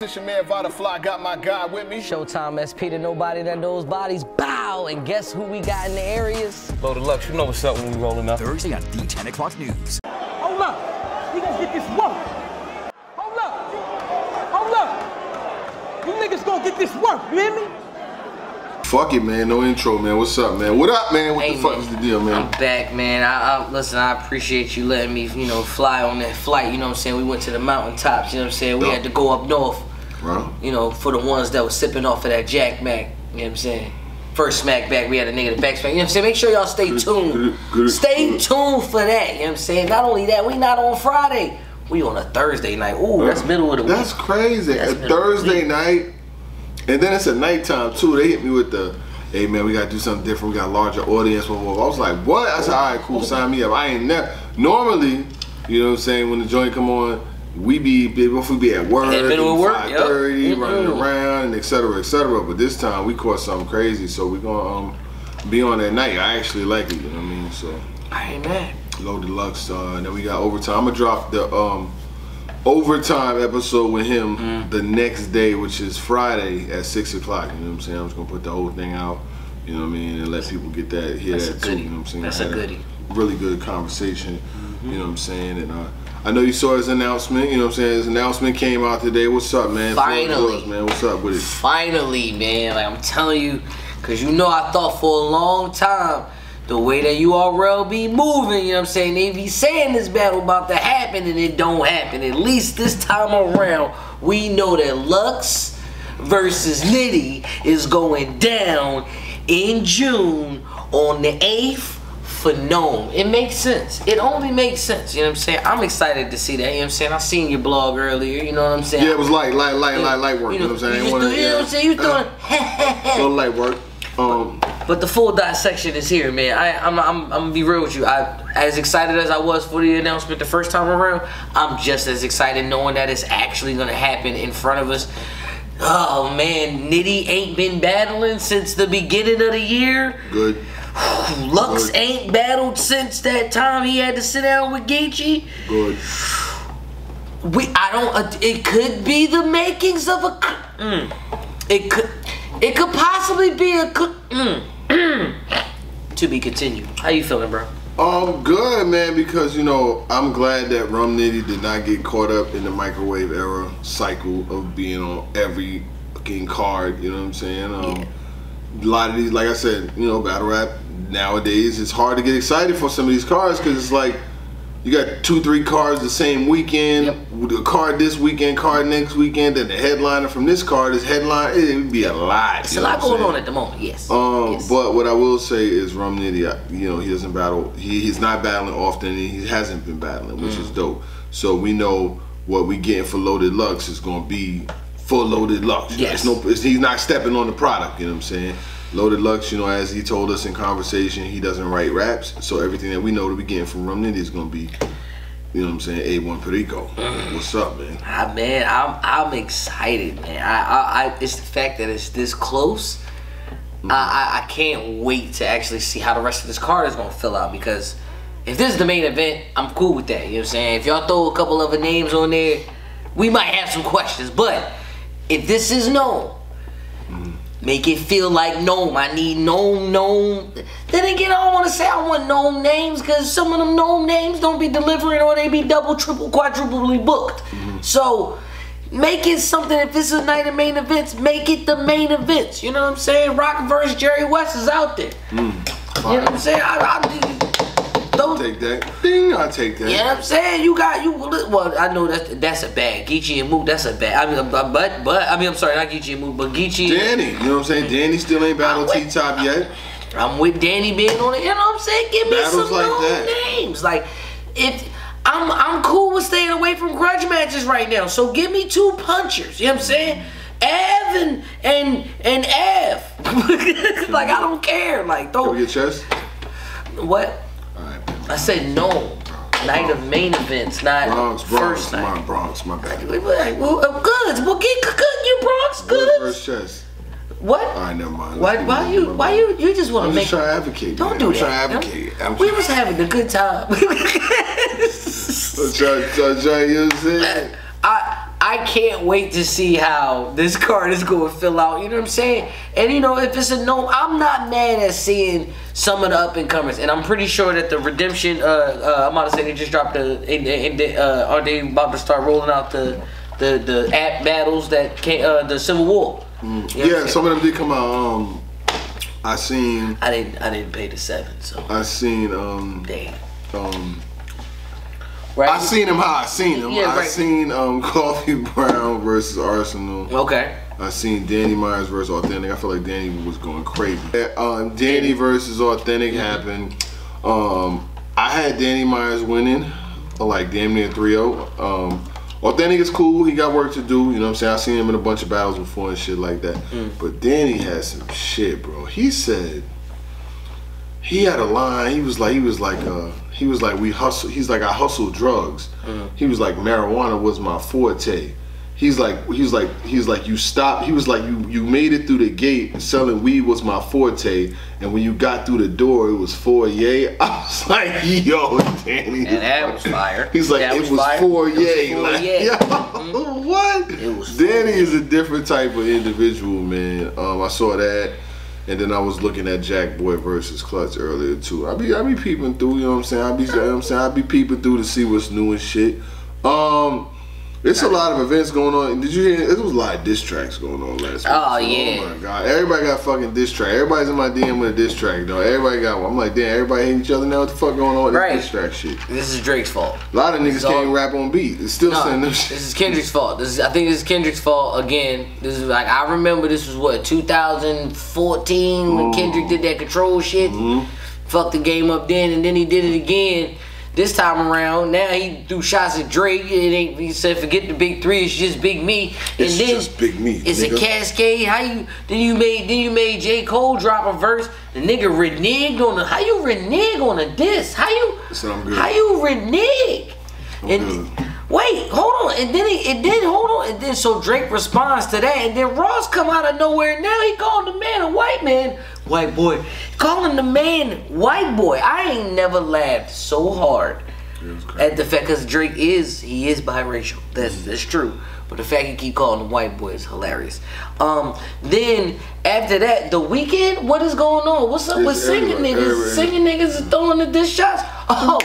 This your man Vada Fly got my guy with me. Shotime SP to nobody that knows bodies. Bow! And guess who we got in the areas? Loaded Lux, you know what's up when we rolling up. Thursday on the 10 o'clock news. Hold up. We gonna get this work. Hold up. Hold up. You niggas gonna get this work, you hear me? Fuck it, man. No intro, man. What's up, man? What up, man? What Hey, the fuck man. is the deal, man? I'm back, man. I, I listen. I appreciate you letting me, you know, fly on that flight. You know what I'm saying? We went to the mountaintops. You know what I'm saying? We Dope. had to go up north. You know, for the ones that was sipping off of that Jack Mac. You know what I'm saying? First smack back, we had a nigga the back smack. You know what I'm saying? Make sure y'all stay tuned. Stay tuned for that. You know what I'm saying? Not only that, we not on Friday. We on a Thursday night. Ooh, that's uh, middle of the That's week. crazy. That's a Thursday night, and then it's a nighttime too. They hit me with the, "Hey man, we gotta do something different. We got a larger audience." I was like, "What?" I said, "All right, cool. Sign me up." I ain't never normally, you know what I'm saying. When the joint come on, we be if we be at work, of work, yep. 5:30, Mhm. running around, and et cetera, et cetera. But this time we caught something crazy, so we're gonna um, be on that night. I actually like it. You know what I mean? So. I ain't mad. Loaded Lux, uh, and then we got overtime. I'm gonna drop the um, overtime episode with him Mm. the next day, which is Friday at six o'clock. You know what I'm saying? I'm just gonna put the whole thing out. You know what I mean, and let people get that hear That's a that too. goodie. You know what I'm saying? That's a goodie. Really good conversation. You know what I'm saying? And uh, I know you saw his announcement. You know what I'm saying? His announcement came out today. What's up, man? Finally. yours, man. What's up with it? Finally, man. Like I'm telling you, cause you know I thought for a long time the way that URL be moving, you know what I'm saying? They be saying this battle about to happen and it don't happen. At least this time around, we know that Lux versus Nitty is going down in June on the 8th for NOME. It makes sense. It only makes sense. You know what I'm saying? I'm excited to see that. You know what I'm saying? I seen your blog earlier. You know what I'm saying? Yeah, it was light, light, light, light, light work. You know, what I'm saying? You, Wanna- do- you know what I'm saying? You doing little light work. Um, But the full dissection is here, man. I, I'm, I'm, I'm gonna be real with you. I, as excited as I was for the announcement the first time around, I'm just as excited knowing that it's actually gonna happen in front of us. Oh man, Nitty ain't been battling since the beginning of the year. good. Lux Good. ain't battled since that time he had to sit down with Geechi. Good. We, I don't. Uh, it could be the makings of a. Mm. It could. It could possibly be a. Mm. to be continued. How you feeling, bro? Um, good man, because you know I'm glad that Rum Nitty did not get caught up in the microwave era cycle of being on every fucking card. You know what I'm saying? Um, a lot of these, like I said, you know, battle rap nowadays it's hard to get excited for some of these cars because it's like you got two, three cars the same weekend. Yep. with A card this weekend, card next weekend, and the headliner from this card is headline. It would be a lot. It's a lot going on at the moment. Yes. Um, yes. but what I will say is Rum Nitty, you know, he doesn't battle. He, he's not battling often. And he hasn't been battling, which Mm. is dope. So we know what we getting for Loaded Lux is going to be for Loaded Lux. Yes. It's no, it's, he's not stepping on the product. You know what I'm saying? Loaded Lux, you know, as he told us in conversation, he doesn't write raps. So everything that we know to we getting from Rum Nitty is going to be, you know what I'm saying? A1 Perico. Mm. What's up, man? Ah, man, I'm I'm excited, man. I, I, I it's the fact that it's this close. I, I I can't wait to actually see how the rest of this card is gonna fill out because if this is the main event, I'm cool with that. You know what I'm saying? If y'all throw a couple other names on there, we might have some questions. But if this is known, make it feel like NOME. I need NOME, NOME. Then again, I don't want to say I want NOME names because some of them NOME names don't be delivering or they be double, triple, quadruply booked. So make it something. If this is night of main events, make it the main events. You know what I'm saying? Rock versus Jerry West is out there. You know what I'm saying? I, I, those, Take that. Ding, I take that. you know what I'm saying? You got you. Well, I know that's that's a bad Geechi and Mook. That's a bad. I mean, but but, I mean, I'm sorry, not Geechi and Mook, but Geechi. Danny, you know what I'm saying? Danny still ain't battled. T-Top yet. I'm with Danny being on it. You know what I'm saying? Give me Battles some like names. Like if I'm I'm cool with staying away from grudge matches right now. So give me two punchers. You know what I'm saying? Ev and and and like I don't care. Like throw your chest. what? I said no. Night of main events, not Bronx, Bronx, first my night. Bronx, my bad. Wait, wait, well, uh, goods. Well, get good, you Bronx goods. First chest. What? Alright, never mind. Why? Why you? Why you? You just want I'm to make? just trying to advocate. Don't man. do I'm that. trying to advocate. I'm We was having a good time. I'm trying, trying, trying, you know what I'm saying? I can't wait to see how this card is going to fill out. You know what I'm saying? And you know, if it's a no, I'm not mad at seeing some of the up and comers. And I'm pretty sure that the redemption. Uh, uh, I'm about to say they just dropped the. In, in, in, uh, are they about to start rolling out the the the app battles that came uh, the Civil War? You know Yeah, some of them did come out. Um, I seen, I didn't I didn't pay the seven, so I seen, um, damn. um, Right. I seen him how I seen him. Yeah, I right. seen um Coffee Brown versus Arsonal. Okay. I seen Danny Myers versus Authentic. I feel like Danny was going crazy. Um, Danny versus Authentic happened. Um, I had Danny Myers winning, like damn near 3-0. Um, Authentic is cool. He got work to do. You know what I'm saying? I seen him in a bunch of battles before and shit like that. But Danny had some shit, bro. He said he had a line. He was like, he was like, uh, he was like, we hustle. He's like, I hustle drugs. He was like, marijuana was my forte. He's like, he's like, he's like, you stopped. He was like, you you made it through the gate. and Selling weed was my forte, and when you got through the door, it was four yay. I was like, yo, Danny. And that was fire. He's like, That it was was, fire. four It was yay. four Like, yay. yo, what? It was Danny four is a different type of individual, man. Um, I saw that. And then I was looking at Jack Boy versus Clutch earlier too. I be I be peeping through, you know what I'm saying? I be you know what I'm saying I be peeping through to see what's new and shit. Um it's a lot of events going on. Did you hear? It was a lot of diss tracks going on last week. Oh, oh yeah. Oh my god! Everybody got fucking diss track. Everybody's in my DM with a diss track, though. Everybody got one. I'm like, damn. Everybody hate each other now. What the fuck going on with Right. this diss track shit? This is Drake's fault. A lot of niggas So- can't rap on beat. It's still No, sending them this is Kendrick's fault. This is, I think this is Kendrick's fault again. This is like I remember this was what 2014 when mm. Kendrick did that control shit. Mm-hmm. Fucked the game up then, and then he did it again. This time around, now he threw shots at Drake. It ain't. He said, "Forget the big three. It's just Big Me." It's and then just Big Me, It's a cascade. How you? Then you made. Then you made J Cole drop a verse. The nigga reneged on the. How you renege on a diss? How you? Said I'm good. How you renege? and good. wait, hold on, and then he, and then hold on, and then so Drake responds to that, and then Ross come out of nowhere. Now he called the man a white man, white boy, calling the man white boy. I ain't never laughed so hard at the fact because Drake is he is biracial. That's that's true. But the fact he keep calling him white boy is hilarious. Um, then after that, the Weeknd, what is going on? What's up with singing niggas? everywhere. Singing niggas is throwing the diss shots. Oh,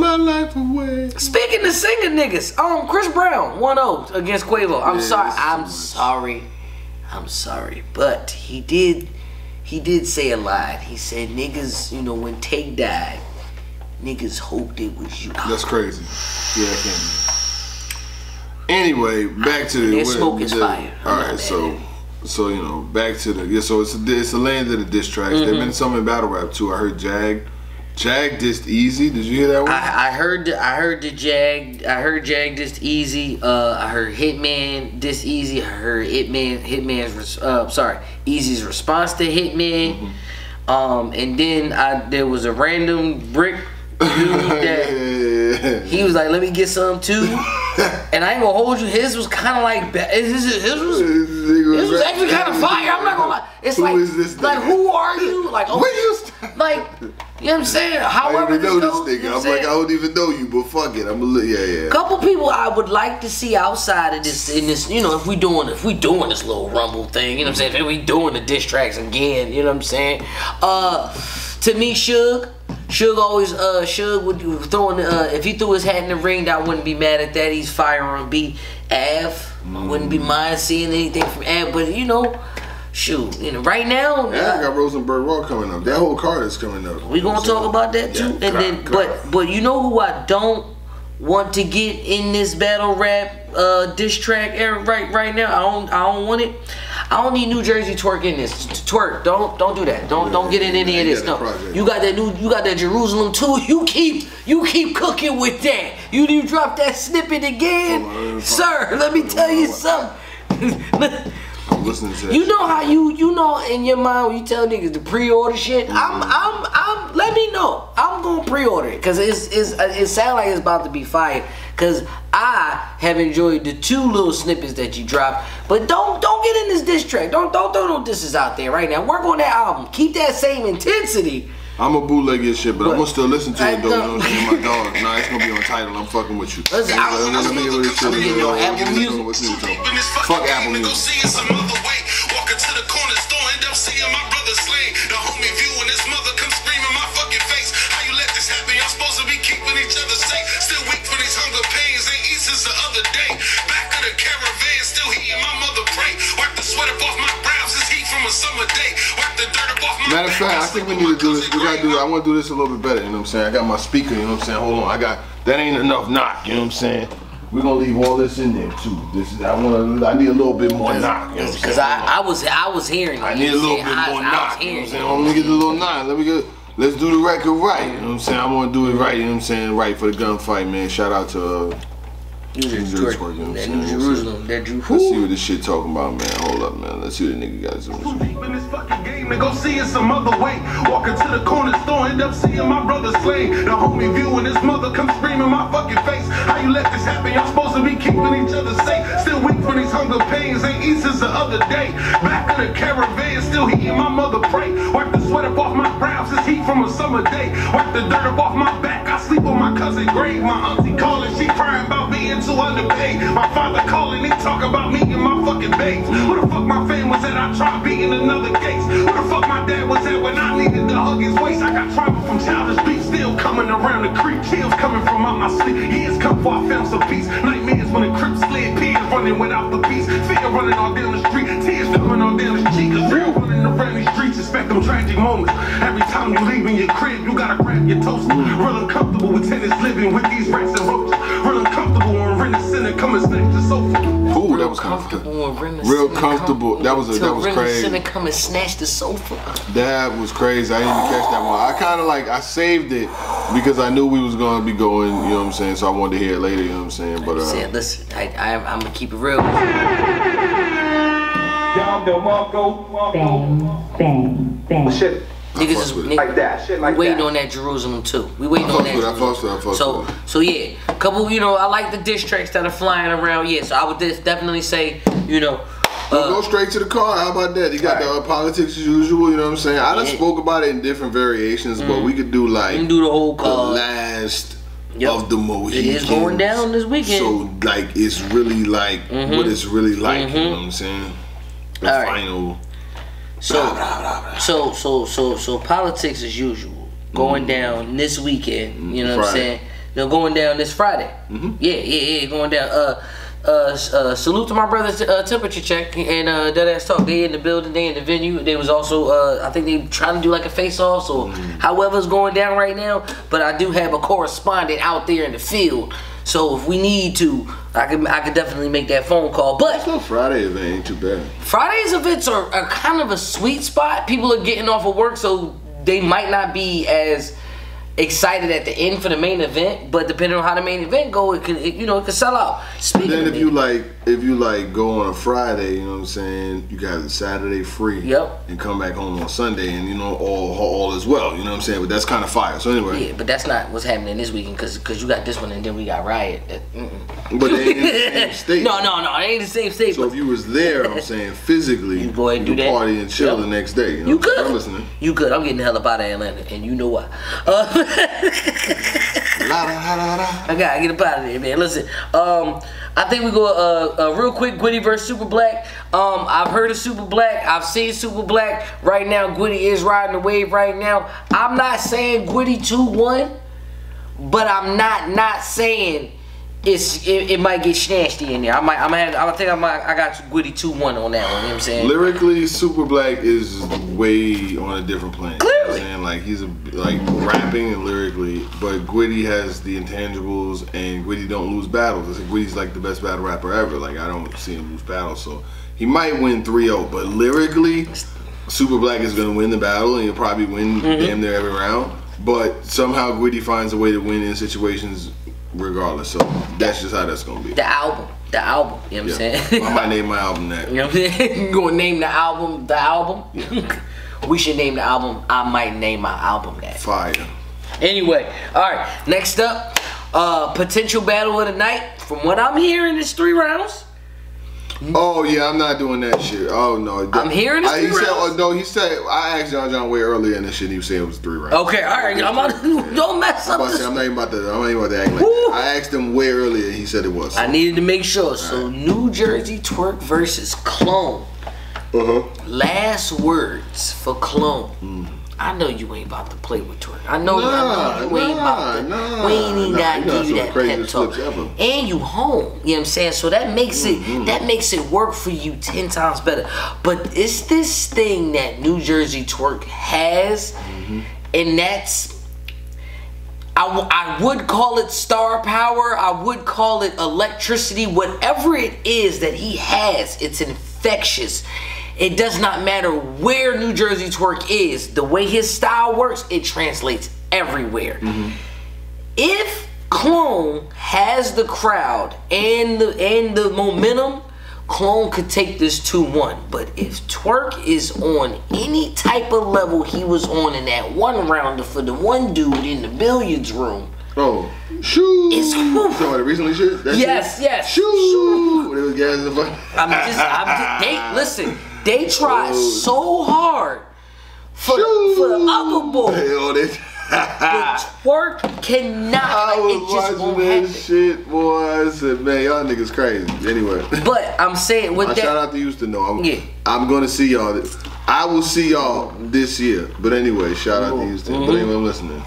my life away. Speaking of singing niggas, um, Chris Brown 1-0 against Quavo. I'm Yeah, sorry. it's I'm sorry. I'm sorry. But he did he did say a lie. He said niggas, you know, when Take died, niggas hoped it was you. That's crazy. Yeah, I can't. Anyway, back to the. Smoke is fire. All not so so you know, back to the yeah. So it's a, it's the land of the diss tracks. Mm-hmm. There've been some in battle rap too. I heard Jag, Jag dissed Eazy. Did you hear that one? I, I heard I heard the Jag I heard Jag this Eazy. Uh, I heard Hitman this Eazy. I heard Hitman Hitman's res- uh sorry Eazy's response to Hitman. Mm-hmm. Um, and then I there was a random brick dude that he was like, "Let me get some too." and I ain't gonna hold you. His was kind of like his, his, his was this was actually kind of fire. I'm not gonna lie. It's Who like, is this like who are you? Like, oh, Where you st- like, you know what I'm saying? I However, don't even know this this goes, you nigga. know I'm I'm like, I don't even know you, but fuck it. I'm a li- yeah, yeah. Couple people I would like to see outside of this in this, you know, if we doing if we doing this little rumble thing, you know what I'm saying? If we doing the diss tracks again, you know what I'm saying? Uh to me, Suge, Suge always uh Suge would do- throwing uh if he threw his hat in the ring, I wouldn't be mad at that. He's firing on beat. Ave, I wouldn't be mind seeing anything from Ave, but you know, shoot, you know, right now Yeah, I got Rosenberg Raw coming up. That whole card is coming up. we gonna So, talk about that too, yeah, and God, then God. but but you know who I don't want to get in this battle rap uh diss track era right right now. I don't I don't want it. I don't need Nu Jerzey Twork in this. Twork, don't don't do that. Don't don't get in any Yeah, of this. No, project. you got that new you got that Jerusalem too. You keep you keep cooking with that. You you drop that snippet again, Hold on, let me sir. Let me tell you something. I'm listening to. You know how you you know in your mind when you tell niggas to pre-order shit. Mm-hmm. I'm I'm I'm. Let me know. I'm gonna pre-order it because it's it's uh, it sounds like it's about to be fire. Cause I have enjoyed the two little snippets that you dropped. But don't don't get in this diss track. Don't don't throw no disses out there right now. Work on that album. Keep that same intensity. I'm a bootleg your shit, but, I'm gonna still listen to it though. You know know. what I'm saying? My dog. Nah, it's gonna be on title. I'm fucking with you. Listen, I- Let me- let me hear what this shit I'm is. getting on Let me Apple get this Music. on what's new, though. Fuck Apple Music. See it some other way. Walking to the corner store, end up seeing my brother slain. The homie view and his mother come screaming my fucking face. How you let this happen? Y'all supposed to be keeping each other safe. Still weak for these hunger pains. Ain't eat since the other day. Back of the caravan, still heating my mother pray. Wipe the sweat up off my brows. This heat from a summer day. Wipe the dirt up off my Matter of fact, I think we need to do this. We gotta do. I want to do this a little bit better. You know what I'm saying? I got my speaker. You know what I'm saying? Hold on. I got that. Ain't enough knock. You know what I'm saying? We're gonna leave all this in there too. This is. I want to. I need a little bit more knock. You know Because? I, I was I was hearing. I need a little bit I, more I knock. You know what I'm saying? Let me get the little knock. Let me get. Let's do the record right. You know what I'm saying? I want to do it right. You know what I'm saying? Right for the gunfight, man. Shout out to. Uh, New Jersey Jerusalem, twerk, you know what that New? Jerusalem, that Jew. let's see what this shit talking about, man. Hold up, man. Let's see what the nigga got to do. Deep in this fucking game and go see it some other way. Walking to the corner store, end up seeing my brother slain. The homie view and his mother come screaming my fucking face. How you let this happen? Y'all supposed to be keeping each other safe. Still weak from these hunger pains. Ain't eat since the other day. Back of the caravan, still heating my mother pray. Wipe the sweat up off my brows. This heat from a summer day. Wipe the dirt up off my back. I sleep on my cousin grave. My auntie calling, she crying about being too underpaid. My father calling, he talk about me and my fucking babes. Where the fuck my fam was at? I tried beating another case. Where the fuck my dad was at when I needed to hug his waist? I got trauma from childish beats, still coming around the creek. Chills coming from out my sleep. Years come before I found some peace. Nightmares when the crib slid, peers running without the peace. Fear running all down the street, tears coming all down the cheek. Cause real running around these streets, expect them tragic moments. Every time you leave in your crib, you gotta grab your toast. Real uncomfortable with tenants living with these rats and roaches. Real uncomfortable sinner come and snatch sofa. Ooh, that was kind comfortable Real comfortable. That was a- that was Remy crazy. Center come and snatch the sofa. That was crazy. I didn't even catch that one. I kind of like I saved it because I knew we was gonna be going. You know what I'm saying? So I wanted to hear it later. You know what I'm saying? But Said, uh, listen, I, I, I'm gonna keep it real. Down the Marco, Marco. bang, bang, bang. Shit Niggas is niggas, like that. Shit like we waiting that. on that Jerusalem too. We waiting on that. with it, I Jerusalem. fucks with I fucks so with so yeah, couple. You know, I like the diss tracks that are flying around. Yeah, so I would just definitely say, you know, we'll go uh, straight to the car. How about that? You got the uh, politics as usual. You know what I'm saying? I done Yeah. spoke about it in different variations, but we could do like we can do the whole the last Yep. of the Mohicans. It is going down this weekend. Mm-hmm. So like, it's really like what it's really like. You know what I'm saying? The All right. So, so, so, so, so, politics as usual going down this weekend. You know what I'm saying? They're going down this Friday. Yeah, yeah, yeah, going down. Uh, uh, uh, salute to my brother's uh, temperature check and uh, dead ass talk. They in the building, they in the venue. They was also, uh, I think they trying to do like a face off. So, however's going down right now. But I do have a correspondent out there in the field. So if we need to, I can I could definitely make that phone call. But No Friday event ain't too bad. Friday's events are, are kind of a sweet spot. People are getting off of work, so they might not be as excited at the end for the main event. But depending on how the main event go, it could it, you know it could sell out. Speaking Then if you like, if you like go on a Friday, you know what I'm saying, you got Saturday free. Yep. And come back home on Sunday, and you know all all is well. You know what I'm saying? But that's kind of fire. So anyway, yeah, but that's not what's happening this weekend because because you got this one and then we got Riot. Uh, mm-mm. but they ain't in the same state. No, no, no, it ain't the same state. So if you was there, I'm saying physically, You go ahead and do that. party and chill Yep. the next day. You, know? you could. I'm listening. You could. I'm getting the hell up out of Atlanta, and you know why. Uh, I gotta get up out of there, man. Listen, um, I think we go uh, uh real quick. Gwitty versus Super Black. Um, I've heard of Super Black. I've seen Super Black. Right now, Gwitty is riding the wave. Right now, I'm not saying Gwitty two one, but I'm not not saying it's it, it might get snatchy in there. I might. I'm gonna have, I think I might. I got Gwitty two one on that one. You know what I'm saying? Lyrically, Super Black is way on a different plane. You know I'm Clearly. saying? Like he's a like rapping and lyrically, but Gwitty has the intangibles, and Gwitty don't lose battles. I think Gwitty's like the best battle rapper ever. Like I don't see him lose battles, so he might win 3-0, but lyrically, Super Black is gonna win the battle, and he'll probably win Mm-hmm. damn near every round. But somehow Gwitty finds a way to win in situations regardless. So that's just how that's gonna be. The album. The album. You know what I'm saying? I might name my album that. You know what I'm saying? You gonna name the album the album? we should name the album. I might name my album that. Fire. Anyway, all right. Next up, uh, potential battle of the night. From what I'm hearing, it's three rounds. Oh yeah, I'm not doing that shit. Oh no, I'm hearing it's I, he three said, oh, no, he said I asked John John way earlier in the shit. He was saying it was three rounds. Okay, all right. I'm not, don't mess I'm up about to say. I'm not even about to. I'm not even about to act like Woo. that. I asked him way earlier. He said it was. I needed to make sure. So Nu Jerzey Twork versus clone. Uh huh. Last words for clone. I know you ain't about to play with Twork. I know, I know Nah, you ain't about to. nah, we ain't even nah. gotta give you that pep talk. ever. And you home. You know what I'm saying? So that makes it Mm-hmm. that makes it work for you ten times better. But it's this thing that Nu Jerzey Twork has, Mm-hmm. and that's I, w- I would call it star power. I would call it electricity. Whatever it is that he has, it's infectious. It does not matter where Nu Jerzey Twork is. The way his style works, it translates everywhere. Mm-hmm. If Clone has the crowd and the and the momentum, Clone could take this 2-1. But if Twork is on any type of level he was on in that one rounder for the one dude in the billiards room, Oh, shoot! It's- talking about recently shit? That Yes, shit? yes. Shoot! When it was gas in the fuck. I'm just, I'm just, they, listen, they tried Oh. so hard for, the, for the other boy, Hell, they. but Twork cannot, I like, it was just won't watching that happen. shit, boy. I said, man, y'all niggas crazy. Anyway. But I'm saying with I that, shout out to Houston though. I'm, Yeah. I'm gonna see y'all. th- I will see y'all this year. But anyway, shout out to Houston. Mm-hmm. But anyway, I'm listening.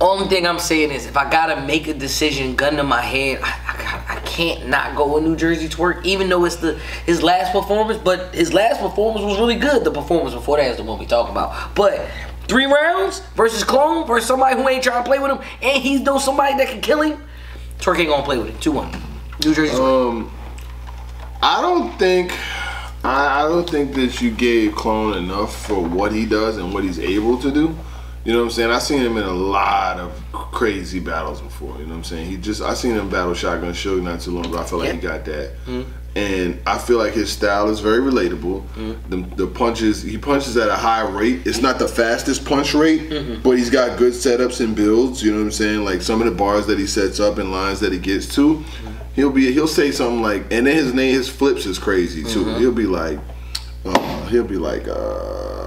Only thing I'm saying is, if I gotta make a decision, gun to my head, I, I, got- I can't not go with Nu Jerzey Twork, even though it's the his last performance. But his last performance was really good. The performance before that is the one we talk about. But three rounds versus clone versus somebody who ain't trying to play with him, and he's know somebody that can kill him. Twork ain't gonna play with him. Two one. Nu Jerzey. Um, I don't think. I, I don't think that you gave Clone enough for what he does and what he's able to do. You know what I'm saying? I've seen him in a lot of crazy battles before. You know what I'm saying? He just I seen him battle Shotgun Suge not too long ago. I feel like he got that, mm-hmm. and I feel like his style is very relatable. Mm-hmm. The, the punches he punches at a high rate. It's not the fastest punch rate, mm-hmm. but he's got good setups and builds. You know what I'm saying? Like some of the bars that he sets up and lines that he gets to, he'll be he'll say something like, and then his name his flips is crazy too. He'll be like, uh, he'll be like, uh,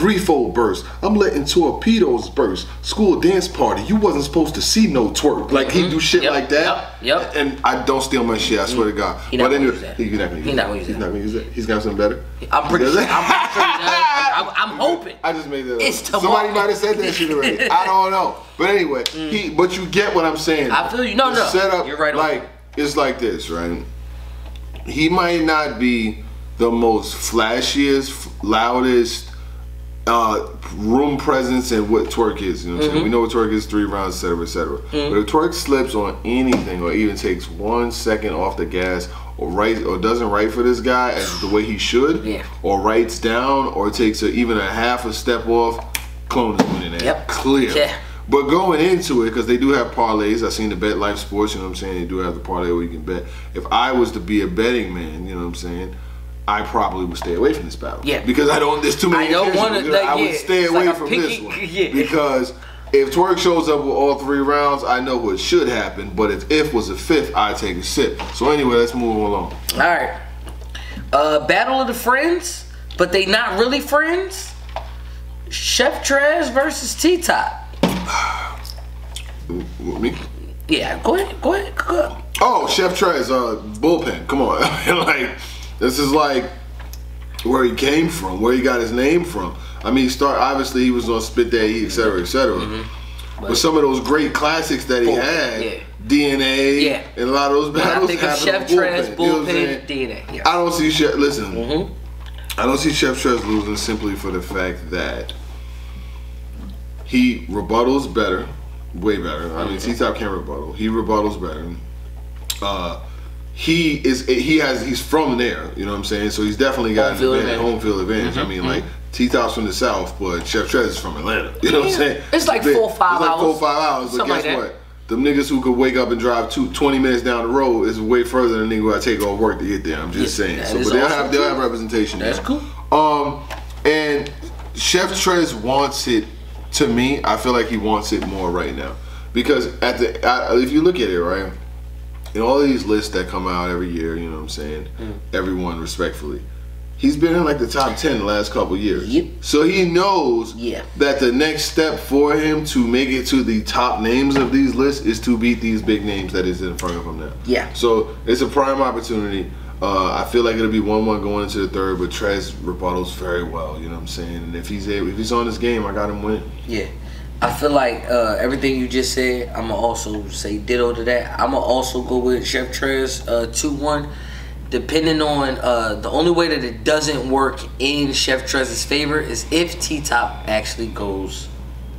threefold burst. I'm letting torpedoes burst. School dance party. You wasn't supposed to see no twerk. Like he mm-hmm. do shit Yep, like that. yep, yep. And I don't steal my shit. I swear to mm-hmm. God. He but anyway, he's not gonna use He that. not gonna use He's that. not gonna use that. He's got something better. I'm pretty sure. I'm pretty sure he does. I'm, I'm hoping. I just made that up. It's tomorrow. Somebody might have said that shit already. I don't know. But anyway, he. Mm. But you get what I'm saying. I feel you. No, The no. Setup, You're right on. Like it's like this, right? He might not be the most flashiest, loudest uh, room presence and what Twork is. You know what I'm saying? We know what Twork is, three rounds, et cetera, et cetera. But if Twork slips on anything or even takes one second off the gas or right or doesn't write for this guy as the way he should, Yeah. or writes down or takes a, even a half a step off, clone is winning that. Yep. Clear. Yeah. But going into it, because they do have parlays, I've seen the Bet Life Sports, you know what I'm saying? They do have the parlay where you can bet. If I was to be a betting man, you know what I'm saying? I probably would stay away from this battle. Yeah. Because I don't, there's too many. I don't wanna- like, I would yeah, stay it's away like from picky- this one. yeah. Because if Twork shows up with all three rounds, I know what should happen. But if if was a fifth, I'd take a sip. So anyway, let's move along. All right. Uh, Battle of the Friends, but they not really friends. Chef Trez versus T Top. Me? Yeah, go ahead, go ahead, go ahead. Oh, Chef Trez, uh, bullpen. Come on, like this is like where he came from, where he got his name from. I mean, he start obviously he was on Spit That Heat, et cetera, et cetera. But some of those great classics that he Bullpen, had, yeah. DNA, Yeah. and a lot of those battles happened Chef Trez, bullpen. You know what I'm bullpen, saying? DNA. Yeah. I don't see Chef. Listen, Mm-hmm. I don't see Chef Trez losing simply for the fact that he rebuttals better, way better. I mean, Mm-hmm. T Top can't rebuttal. He rebuttals better. Uh, he is. He has. He's from there. You know what I'm saying? So he's definitely got Home field advantage, advantage. home field advantage. I mean, like T Top's from the south, but Chef Trez is from Atlanta. You know what I'm saying? It's like four, five it's like four, hours. five hours. But guess like what? Them niggas who could wake up and drive two, 20 minutes down the road is way further than nigga who I take off work to get there. I'm just Yeah, saying. So, but they'll have they'll have representation. That's there. cool. Um, and Chef Trez wants it. To me, I feel like he wants it more right now because at the I, if you look at it right, in all these lists that come out every year, you know what I'm saying? Everyone respectfully. He's been in like the top 10 the last couple years. Yep. So he knows Yeah. that the next step for him to make it to the top names of these lists is to beat these big names that is in front of him now. Yeah. So it's a prime opportunity. Uh, I feel like it'll be one-one going into the third, but Trez rebuttals very well. You know what I'm saying? And if he's able, if he's on this game, I got him winning. Yeah. I feel like uh, everything you just said, I'm going to also say ditto to that. I'm going to also go with Chef Trez uh, 2 1. Depending on uh, the only way that it doesn't work in Chef Trez's favor is if T Top actually goes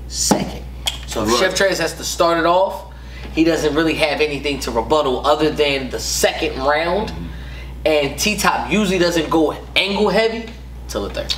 second. So if Right. Chef Trez has to start it off, he doesn't really have anything to rebuttal other than the second round. And T Top usually doesn't go angle heavy till the third.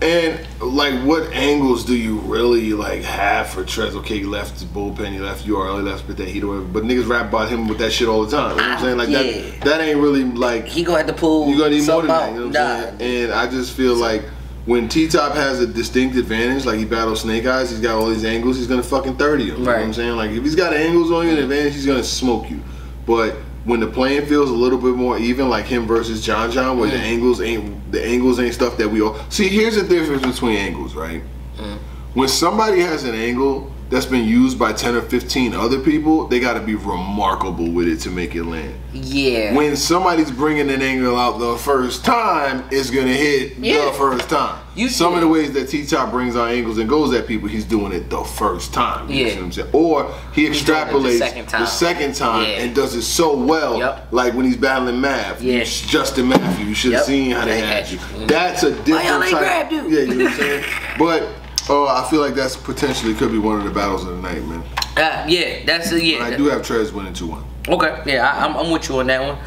And like, what angles do you really like have for Trez? Okay, he left the bullpen, he left URL, he left spit that heat or whatever. But niggas rap about him with that shit all the time. You know what I'm saying? Like Yeah. that, that ain't really like He gonna have to pull. you gonna need more than that. You know what I'm saying? And I just feel like when T Top has a distinct advantage, like he battles Snake Eyes, he's got all these angles, he's gonna fucking thirty him. You know what I'm saying? Like if he's got angles on you an mm-hmm. advantage, he's gonna smoke you. But when the playing feels a little bit more even, like him versus John John, where the mm. angles ain't the angles ain't stuff that we all see. Here's the difference between angles, right? Mm. When somebody has an angle that's been used by ten or fifteen other people, they got to be remarkable with it to make it land Yeah. when somebody's bringing an angle out the first time, it's gonna hit Yeah. the first time. You- Some of the ways that T Top brings out angles and goes at people, he's doing it the first time. You Yeah. see what I'm saying? Or he extrapolates the second time. second time Yeah. and does it so well, Yep. like when he's battling Math. Yeah. Justin Matthew. You should have Yep. seen how they had you. That's a different y'all ain't type. grabbed you? Yeah, you know what I'm saying? But uh, I feel like that's potentially could be one of the battles of the night, man. Uh, yeah, that's a, yeah. I do have Trez winning 2 1. Okay, yeah, I, I'm, I'm with you on that one.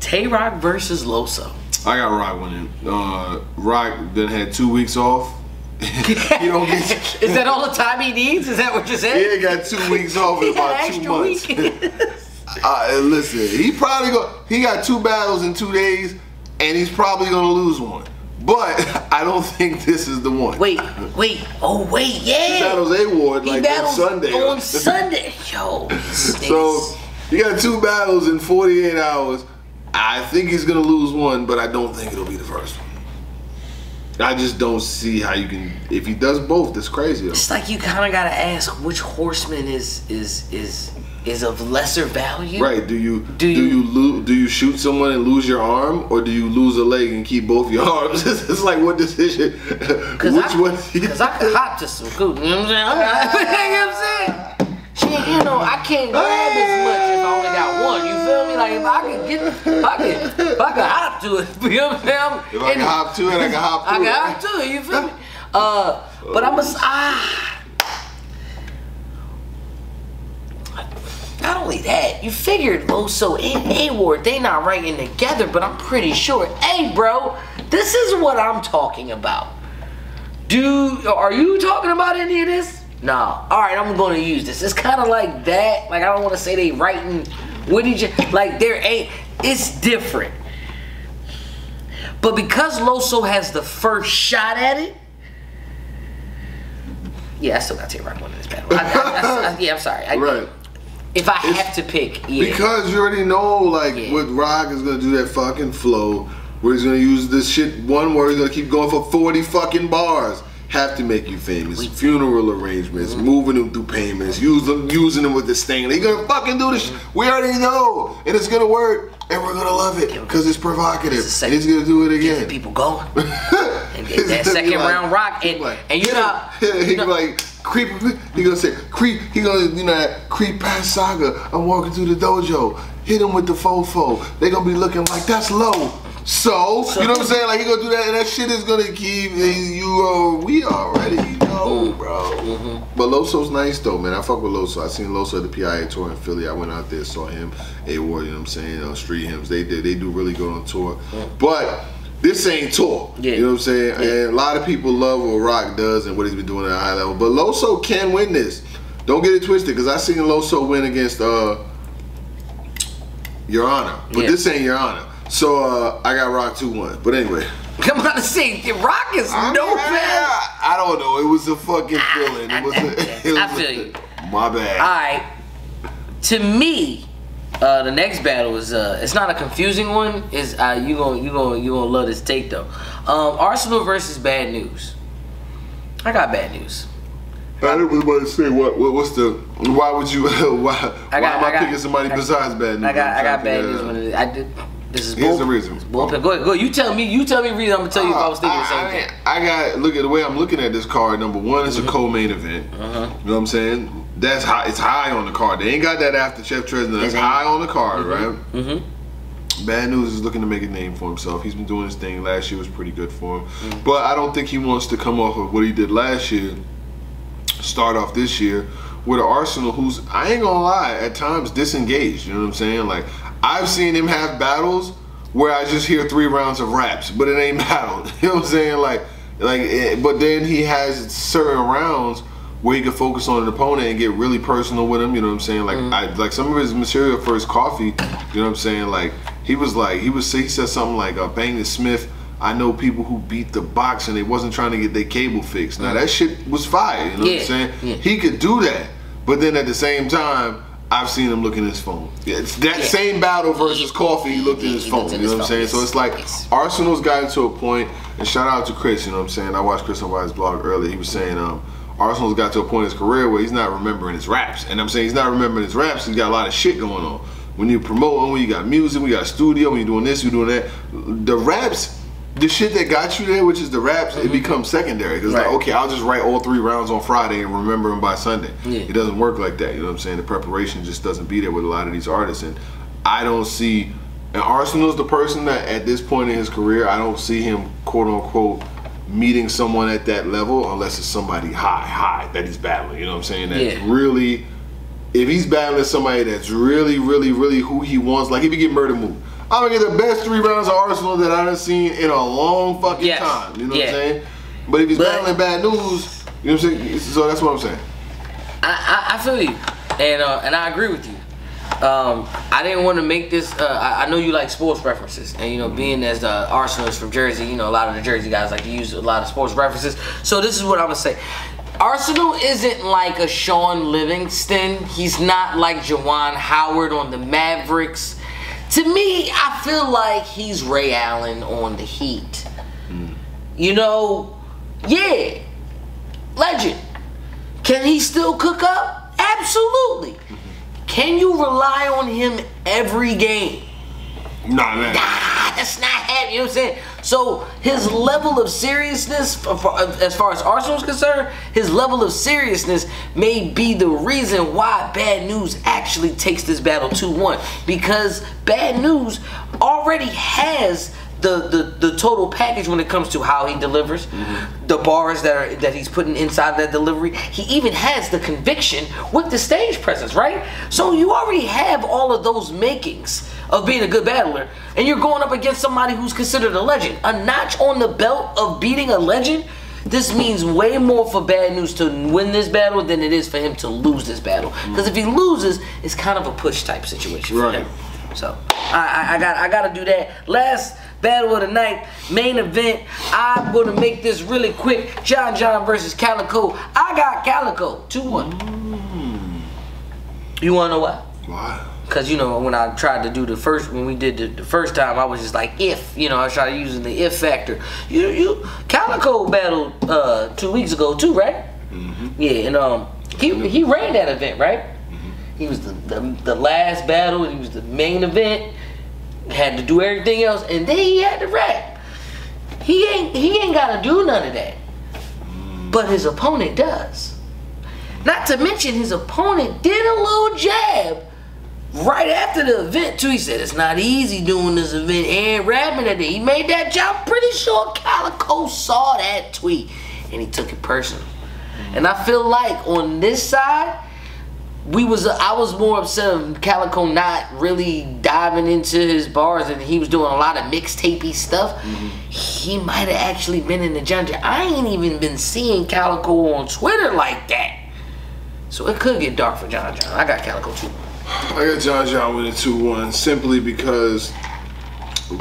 Tay Roc versus Loso. I got Roc winning. Uh, Roc then had two weeks off. he don't get. Is that all the time he needs? Is that what you're He saying? ain't got two weeks off in He about extra two months. uh, listen, he probably go. He got two battles in two days, and he's probably gonna lose one. But I don't think this is the one. wait, wait, oh wait, he yeah. battles A Ward He like on Sunday. On Sunday, yo. so you got two battles in 48 hours. I think he's gonna lose one, but I don't think it'll be the first one. I just don't see how you can. If he does both, that's crazy. Though. it's like you kind of gotta ask which horseman is is is is of lesser value. Right? Do you Do do you- you, do you shoot someone and lose your arm, or do you lose a leg and keep both your arms? it's like what decision? Which I, one? Cause I could hop to some cool. You know what I'm saying? you know what I'm saying? Shit, you know, I can't grab as much if I only got one. You feel me? Like if I could get, if I could, if I could hop to it. You know what I'm saying? if I can hop to it, I can hop I can it. hop to it. You feel me? Uh, but I'm a ah. Not only that, you figured oh, Loso and A Ward, they not writing together, but I'm pretty sure. Hey, bro, this is what I'm talking about. Do are you talking about any of this? No. All right, I'm going to use this. It's kind of like that. Like I don't want to say they writing What did you like they're a. It's different. But because Loso has the first shot at it, yeah, I still got Tay Roc winning this battle. I, I, I, yeah, I'm sorry. Right. If I have to pick, yeah. Because you already know, like, Yeah. what Roc is gonna do that fucking flow, where he's gonna use this shit one word, he's gonna keep going for 40 fucking bars. Have to make you famous. Funeral arrangements, Mm-hmm. moving them through payments, use them, using them with the stain. He's gonna fucking do this. Mm-hmm. We already know, and it's gonna work, and we're gonna love it because it's provocative. It's and he's gonna do it get again. people going. and get that second like- round Roc. And, like, and you know, you know like creep. He gonna say creep. He gonna you know that creep past saga. I'm walking through the dojo. Hit him with the fofo. They gonna be looking like that's low. So, you know what I'm saying? Like he gonna do that, and that shit is gonna keep you. Uh, we already know, bro. But Loso's nice though, man. I fuck with Loso. I seen Loso at the PIA tour in Philly. I went out there, saw him. A Ward, you know what I'm saying? Uh, Street Hymns. They did. They do really good on tour. But this ain't tour. Yeah. You know what I'm saying? And a lot of people love what Roc does and what he's been doing at a high level. But Loso can win this. Don't get it twisted, because I seen Loso win against uh Your Honor. But Yeah. this ain't Your Honor. So uh, I got Roc 2-1. But anyway. come on to see, Roc is I no mean, bad. I, I don't know. It was a fucking feeling. It was a, it I feel a- you. My bad. All right, to me, uh, the next battle is uh, it's not a confusing one. Is uh, you gonna you gonna you gonna love this take though. Um, Arsonal versus Bad News. I got bad news. I didn't really want to say what, what what's the why would you why I got- why am I, I got- picking somebody I- besides bad news? I got I got bad news. When it, I did. This is Here's bull, the reason. Go ahead, go ahead. You tell me. You tell me reason. I'm gonna tell you if I was thinking the same I, thing. I got look at the way I'm looking at this card. Number one, it's a co-main event. Uh-huh. You know what I'm saying? That's high. It's high on the card. They ain't got that after Chef Tresna. That's It ain't. high on the card, Mm-hmm. right? Bad News is looking to make a name for himself. He's been doing his thing. Last year was pretty good for him, Mm. but I don't think he wants to come off of what he did last year. Start off this year with an Arsonal who's I ain't gonna lie at times disengaged. You know what I'm saying? Like I've seen him have battles where I just hear three rounds of raps, but it ain't battle. You know what I'm saying? Like like, eh, but then he has certain rounds where he can focus on an opponent and get really personal with him. You know what I'm saying? Like I like some of his material for his coffee. You know what I'm saying? Like he was like he was he said something like uh, Bang Smith. I know people who beat the box and they wasn't trying to get their cable fixed. Now that shit was fire. You know what I'm saying? yeah. He could do that, but then at the same time. I've seen him look in his phone. Yeah, It's that Yeah. same battle versus coffee. He looked in He- his phone. You know what I'm saying? So it's like yes. Arsonal's gotten to a point, and shout out to Chris, you know what I'm saying? I watched Chris on his blog earlier. He was saying um, Arsonal's got to a point in his career where he's not remembering his raps. And I'm saying he's not remembering his raps, he's got a lot of shit going on. When you promoting, when you got music, when you got a studio, when you're doing this, you're doing that. The raps, the shit that got you there, which is the raps, it becomes secondary. Because Mm-hmm. Right. like, okay, I'll just write all three rounds on Friday and remember them by Sunday. Yeah. It doesn't work like that. You know what I'm saying? The preparation just doesn't be there with a lot of these artists. And I don't see, and Arsonal's the person that at this point in his career, I don't see him quote unquote meeting someone at that level unless it's somebody high, high that he's battling. You know what I'm saying? That's Yeah. really, if he's battling somebody that's really, really, really who he wants, like if he get Murda Mook. I'm gonna get the best three rounds of Arsonal that I done seen in a long fucking Yes. time. You know Yeah. what I'm saying? But if he's But- battling bad news, you know what I'm saying? So that's what I'm saying. I, I, I feel you, and uh, and I agree with you. Um, I didn't want to make this. Uh, I, I know you like sports references, and you know, being as the Arsonal is from Jersey, you know, a lot of the Jersey guys like to use a lot of sports references. So this is what I'm gonna say. Arsonal isn't like a Shaun Livingston. He's not like Juwan Howard on the Mavericks. To me, I feel like he's Ray Allen on the Heat. You know, yeah, legend. Can he still cook up? Absolutely. Can you rely on him every game? Nah, nah. Ah, that's not happening. You know what I'm saying? So his level of seriousness, as far as Arsonal's concerned, his level of seriousness may be the reason why Bad News actually takes this battle 2-1 because Bad News already has the, the, the total package when it comes to how he delivers, mm-hmm. the bars that are that he's putting inside that delivery. He even has the conviction with the stage presence, right? So you already have all of those makings of being a good battler, and you're going up against somebody who's considered a legend. A notch on the belt of beating a legend. This means way more for Bad News to win this battle than it is for him to lose this battle. Mm-hmm. Because if he loses, it's kind of a push type situation for Right. him. So I, I, I got I got to do that. Last battle of the night, main event. I'm gonna make this really quick. John John versus Calicoe. I got Calicoe two one. You wanna know why? Why? Cause you know when I tried to do the first when we did the, the first time I was just like if you know I to using the if factor. You you Calicoe battled uh two weeks ago too right? Mhm. Yeah and um he he ran that event right? Mhm. He was the, the the last battle. He was the main event. Had to do everything else and then he had to rap. He ain't he ain't gotta do none of that. But his opponent does. Not to mention his opponent did a little jab right after the event too. He said it's not easy doing this event and rapping at it. He made that job. Pretty sure Calicoe saw that tweet and he took it personal. And I feel like on this side, we was I was more upset of Calicoe not really diving into his bars and he was doing a lot of mixtapey stuff. He might have actually been in the jungle. I ain't even been seeing Calicoe on Twitter like that. So it could get dark for John John. I got Calicoe too. I got John John winning 2 1 simply because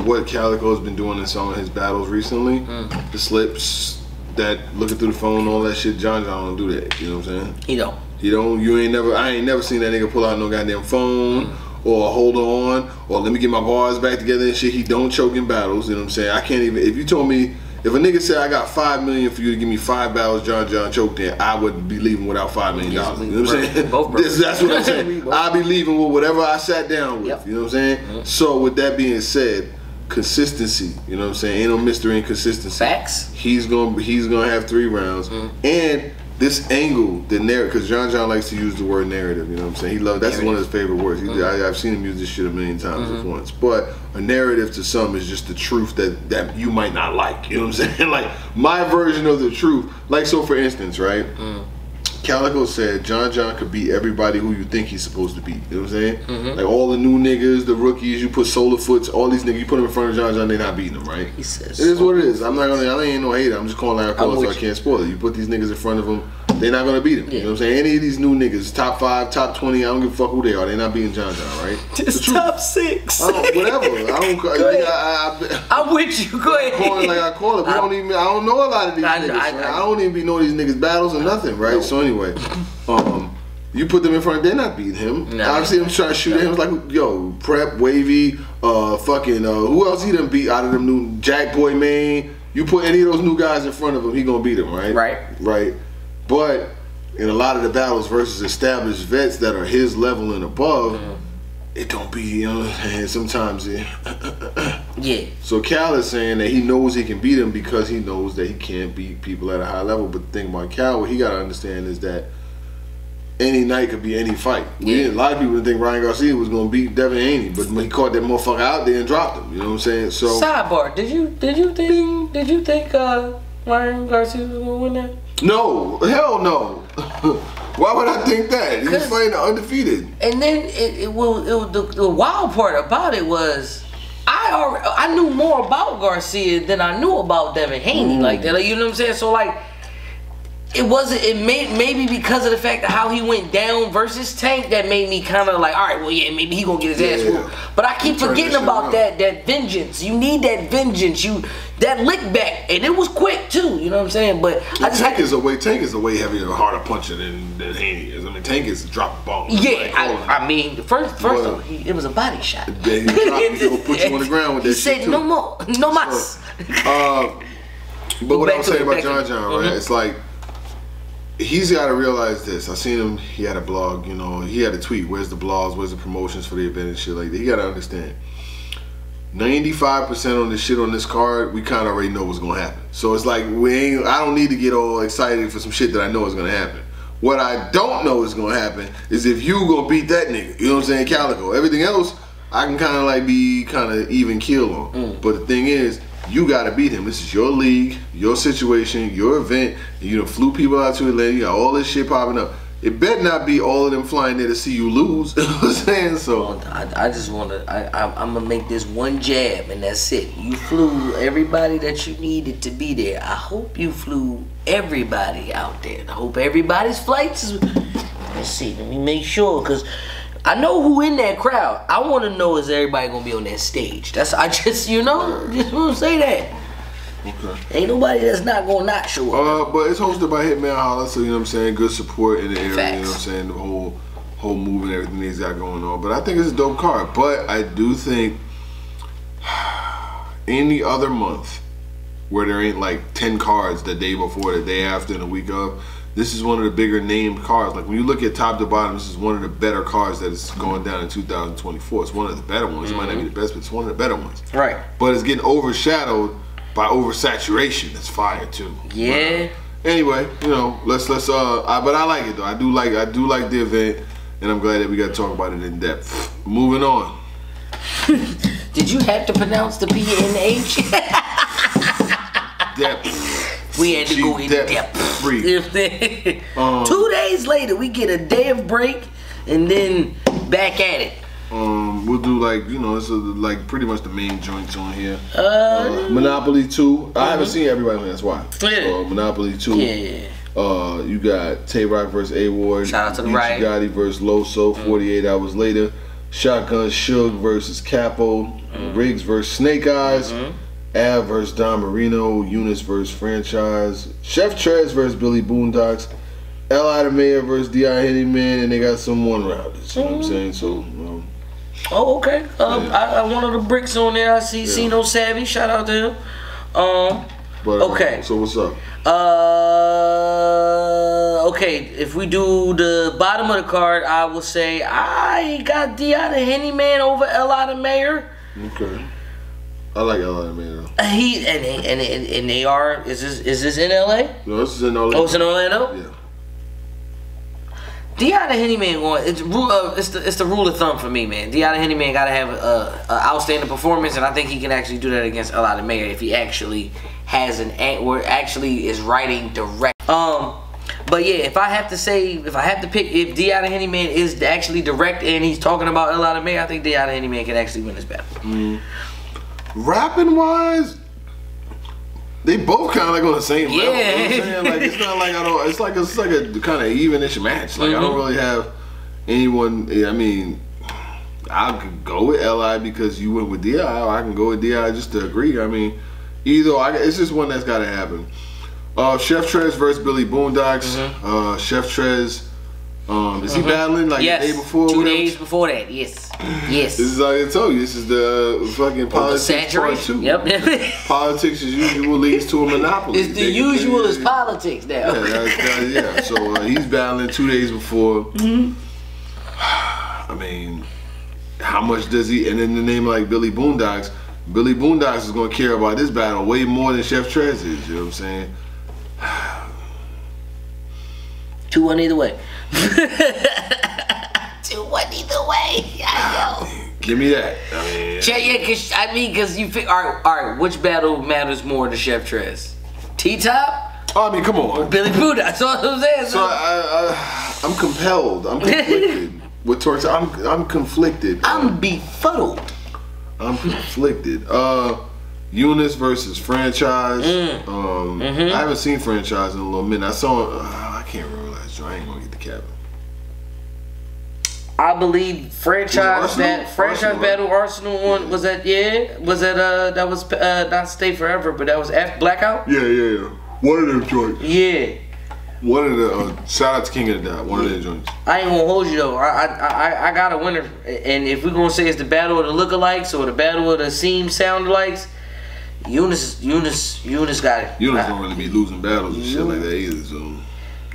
what Calicoe has been doing in some of his battles recently, hmm. the slips, that looking through the phone, all that shit, John John don't do that. You know what I'm saying? He don't. He You don't. You ain't never. I ain't never seen that nigga pull out no goddamn phone or hold on or let me get my bars back together and shit. He don't choke in battles. You know what I'm saying? I can't even. If you told me. If a nigga said I got five million for you to give me five battles, John John choked in, I would be leaving without five million dollars. You know what I'm Yes, saying? both This- that's what I'm saying. I'll be leaving with whatever I sat down with. Yep. You know what I'm saying? So with that being said, consistency. You know what I'm saying? Ain't no mystery inconsistency. Facts. He's gonna he's gonna have three rounds, mm-hmm. and this angle, the narrative, because John John likes to use the word narrative. You know what I'm saying? He loves that's one of his favorite words. He, uh-huh. I, I've seen him use this shit a million times at uh-huh. once. But a narrative to some is just the truth that that you might not like. You know what I'm saying? like my version of the truth. Like so, for instance, right? Uh-huh. Calicoe said John John could beat everybody who you think he's supposed to beat. You know what I'm saying? Mm-hmm. Like all the new niggas, the rookies, you put solar foots, all these niggas, you put them in front of John John, they not beating them, right? He says It is what it is. I'm not gonna. I ain't no hater. I'm just calling like I call I'm so I can't spoil it. You put these niggas in front of them, they're not gonna beat him. You know what I'm saying? Any of these new niggas, top five, top twenty, I don't give a fuck who they are. They're not beating John John, right? Just top six. I don't, whatever. I don't. Go. I, I, I, I'm with you. Go ahead. call it like I call it. We I- don't even. I don't know a lot of these I- niggas. I- right? I- I, don't even be know these niggas battles or nothing, right? So anyway, um, you put them in front. They're not beating him. No. I've seen him try to shoot him. It's like, yo, prep, wavy, uh, fucking, uh, who else he done beat out of them new Jack Boy Maine? You put any of those new guys in front of him, he gonna beat him, right? Right. Right. But in a lot of the battles versus established vets that are his level and above. Mm-hmm. It don't be, you know, and sometimes it, Yeah. so Cal is saying that he knows he can beat him because he knows that he can't beat people at a high level. But the thing about Cal, what he got to understand is that any night could be any fight. Yeah. a lot of people didn't think Ryan Garcia was going to beat Devin Haney, but when he caught that motherfucker out there and dropped him, you know what I'm saying? So Sidebar. Did you did you think did you think uh Ryan Garcia was gonna win that? No, hell no. Why would I think that? He was fighting the undefeated. And then it, it will. It, the, the wild part about it was, I already, I knew more about Garcia than I knew about Devin Haney. Like that, mm. you know what I'm saying? So like, it wasn't. It may maybe because of the fact of how he went down versus Tank that made me kind of like, all right, well, yeah, maybe he gonna get his ass Yeah. whooped. But I keep forgetting about that that vengeance. You need that vengeance. You that lick back, and it was quick too. You know what I'm saying? But I just Tank had is a way Tank is a way heavier, harder puncher than, than Haney is. I mean, Tank is drop bombs. yeah, Like, I, I mean, first, first, Well, he, it was a body shot. Then he drop- he put you on the ground with he that said, shit, too. "No more, no mas." Uh, but what I was saying about John. John, right? Mhm. It's like he's got to realize this. I seen him. He had a blog. You know, he had a tweet. Where's the blogs? Where's the promotions for the event and shit like that? He got to understand. Ninety-five percent on the shit on this card, we kind of already know what's gonna happen. So it's like we ain't. I don't need to get all excited for some shit that I know is gonna happen. What I don't know is gonna happen is if you gonna beat that nigga. You know what I'm saying, Calicoe. Everything else, I can kind of like be kind of even keel on. Mm. But the thing is, you gotta beat him. This is your league, your situation, your event. You know, flew people out to Atlanta. You got all this shit popping up. It better not be all of them flying there to see you lose. you know what I'm saying? So I, I just want to. I, I'm gonna make this one jab, and that's it. You flew everybody that you needed to be there. I hope you flew everybody out there. I hope everybody's flights. Let's see. Let me make sure, cause I know who in that crowd. I want to know is everybody gonna be on that stage. That's I just you know just want to say that. okay. Ain't nobody that's not gonna not show up. Uh, but it's hosted by Hitman Holla, so you know what I'm saying. Good support in the area. You know what I'm saying. The whole whole move and everything he's got going on. But I think it's a dope card. But I do think any other month where there ain't like ten cards the day before, the day after, and the week of. This is one of the bigger named cars. Like when you look at top to bottom, this is one of the better cars that is going down in 2024. It's one of the better ones. It might not be the best, but it's one of the better ones. Right. But it's getting overshadowed by oversaturation. That's fire too. Yeah. Anyway, you know, let's let's uh, I, but I like it though. I do like I do like the event, and I'm glad that we got to talk about it in depth. Moving on. Did you have to pronounce the P and H? Depth. We had to She go in depth depth. free. You know? Um, Two days later, we get a day of break and then back at it. Um, we'll do like you know, it's a, like pretty much the main joints on here. Uh, Monopoly Two. I haven't seen everybody. on That's why. Yeah. So, Monopoly Two. Yeah. Uh, you got Tay Roc versus A Ward. Shout out to the right. Gotti versus Loso. 48 hours later. Shotgun Suge versus Capo. Riggs versus Snake Eyes. Ave versus Don Marino. Eunice versus Franchise. Chef Trez versus Billy Boondocks. L. Out of Mayor versus D.I. Henny Man, and they got some one rounders. You know what I'm saying? So, um, Oh, okay. Um, I, I one of the bricks on there. I see. See no savvy. Shout out to him. Um. but uh, Okay. So what's up? Uh. Okay. If we do the bottom of the card, I will say I got D out of over L out of Mayor. Okay. I like L. Out of Mayor. Uh, He and and, and and they are. Is this is this in L.A.? No, this is in Orlando. Oh, it's in Orlando. Yeah. Deanna Henny man going. It's rule. Uh, it's the it's the rule of thumb for me, man. Deanna Henny man got to have a, a outstanding performance, and I think he can actually do that against a lot of Mayor if he actually has an act where actually is writing direct. Um, but yeah, if I have to say, if I have to pick, if Deanna Henny man is actually direct and he's talking about a lot of Mayor, I think Deanna Henny man can actually win this battle. Rapping wise, they both kind of like on the same level. You know what I'm Yeah. saying? Like it's not like I don't. It's like it's like a kind of evenish match. Like I Mm-hmm. don't really have anyone. I mean, I could go with Li because you went with Di. I can go with Di just to agree. I mean, either I, it's just one that's got to happen. Uh, Chef Trez versus Billy Boondocks. Mm-hmm. Uh, Chef Trez. Um, is he battling like yes, the day before? two whatever? days before that. Yes, yes. This is like I told you. This is the fucking Oh, the politics part saturation. two. Yep. Politics as usual leads to a monopoly. it's the They- usual they- as politics now. Yeah, that's, that, yeah. So uh, he's battling two days before. Mm-hmm. I mean, how much does he? And in the name like Billy Boondocks, Billy Boondocks is going to care about this battle way more than Chef Trez is. You know what I'm saying? Two one either way. Two one either way. I know. Give me that. I mean, Yeah, yeah, cause I mean, cause you think, all right, all right. Which battle matters more to Chef Trez? T Top, Oh, I mean, come on. Billy Buddha. That's what I'm saying. So I, I, I'm compelled. I'm conflicted with Torch. I'm I'm conflicted. I'm befuddled. I'm conflicted. Uh, Eunice versus franchise. Mm. Um, Mm-hmm. I haven't seen franchise in a little minute. I saw. Uh, I can't remember last year. I ain't gonna get the cabin. I believe franchise that franchise Arsonal, right? battle Arsonal one was that yeah was that uh that was uh not Stay Forever but that was after Blackout Yeah, yeah, yeah. One of them joints. yeah One of the. Uh, shout out to King of the Dot. One of the joints. I ain't gonna hold you though. I I I, I got a winner, and if we're gonna say it's the battle of the lookalikes or the battle of the seem sound alikes, Eunice Eunice Eunice got it. Eunice don't really be losing battles and shit like that either. So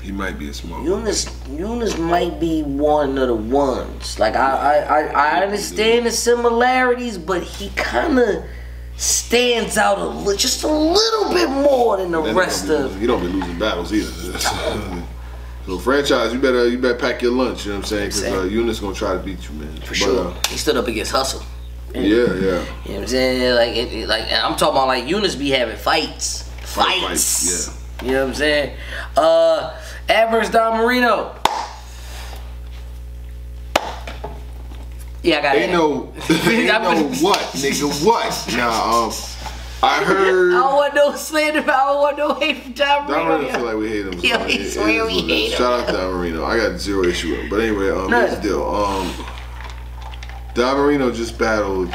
he might be a one. Eunice Eunice might be one of the ones. Like I I I, I understand the similarities, but he kind of stands out a li- just a little bit more than the rest of. losing- He don't be losing battles either. so franchise, you better you better pack your lunch. You know what I'm saying? Because uh, Eunice gonna try to beat you, man. For sure, he stood up against Hustle. yeah, yeah. You know what I'm saying? Like, it, it- like I'm talking about like Eunice be having fights, fights. fights, You know what I'm saying? Uh, Ave versus Don Marino. Yeah, I got Ain't it. no, ain't no what, nigga, what? Nah, um, I heard. I don't want no slander. I don't want no hate from Don Don Marino. Marino feel like we hate him. so Yeah, we it- it swear we what it is. hate him. Shout out to Don Marino. I got zero issue with him. But anyway, um, None. here's the deal. Um, Don Marino just battled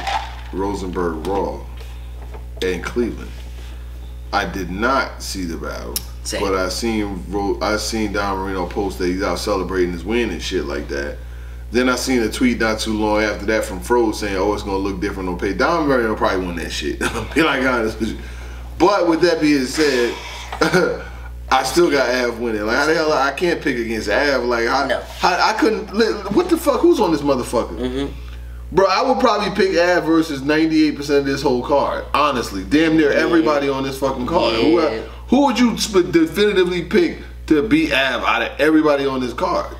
Rosenberg Raw in Cleveland. I did not see the battle, Same. but I seen I seen Don Marino post that he's out celebrating his win and shit like that. Then I seen a tweet not too long after that from Fro saying, "Oh, it's gonna look different on pay." Don Marino probably won that shit. Be like honest with you. But with that being said, I still got Ave winning. Like how the hell I can't pick against Ave. Like I, No. I, I couldn't. What the fuck? Who's on this motherfucker? Mm-hmm. Bro, I would probably pick Ave versus 98% of this whole card. Honestly, damn near everybody on this fucking card. Who, Yeah. Who would you sp- definitively pick to beat Ave out of everybody on this card?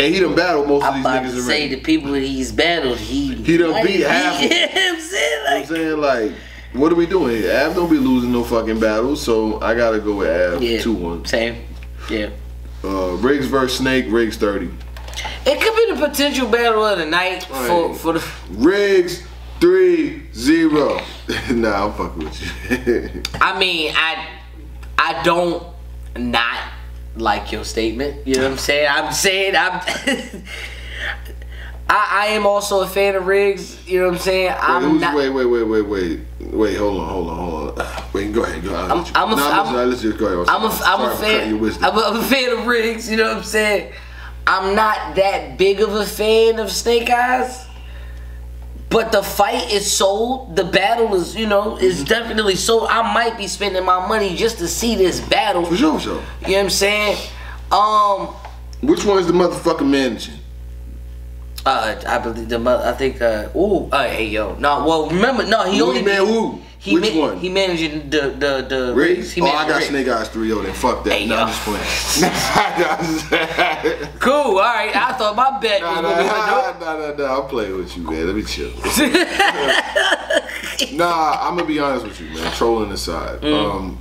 And he done battled most of I'm these about to niggas say already. the people that he's battled, he He done like, beat half of You what I'm saying? I'm Like, saying like, what are we doing here? Ave don't be losing no fucking battles, so I gotta go with Ave yeah, two one. Same. Yeah. Uh, Riggs versus Snake. Riggs thirty. It could be the potential battle of the night for Right. for the. Riggs three zero. nah, I'm fucking with you. I mean, I I don't not like your statement. You know what I'm saying? I'm saying I'm I, I am also a fan of Riggs. You know what I'm saying? Wait, I'm who's- not. wait, wait, wait, wait, wait, wait. Hold on, hold on, hold on. Wait, go ahead, go ahead. I'm- I'm a- no, I'm- go ahead. I'm a, I'm a fan. I'm a, I'm a fan of Riggs. You know what I'm saying? I'm not that big of a fan of Snake Eyes, but the fight is sold. The battle is, you know, Mm-hmm. is definitely sold. I might be spending my money just to see this battle. For sure, for sure. You know what I'm saying? Um, Which one is the motherfucking managing? uh, I believe the mother. I think. Uh, ooh, uh, hey yo, no. Well, remember, no, he only man who? He Which ma- one? He managing the the the Riggs? He oh, I got Riggs. Snake Eyes 3 0 then fuck that. Hey, no, yo. I'm just playing. Cool. All right. I thought my bet nah, was nah, gonna be nah, nah, nah, nah, I'm playing with you, man. Let me chill. nah, I'm gonna be honest with you, man. Trolling aside. Mm. Um,